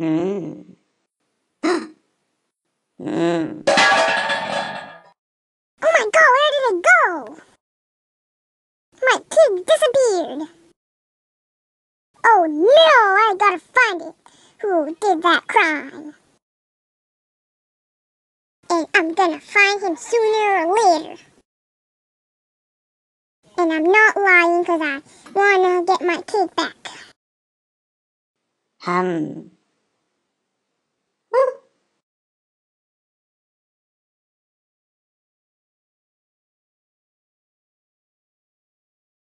Hmm. Hmm. Oh my god, where did it go? My pig disappeared. Oh no, I gotta find it. Who did that crime? And I'm gonna find him sooner or later. And I'm not lying because I wanna get my pig back. Hum.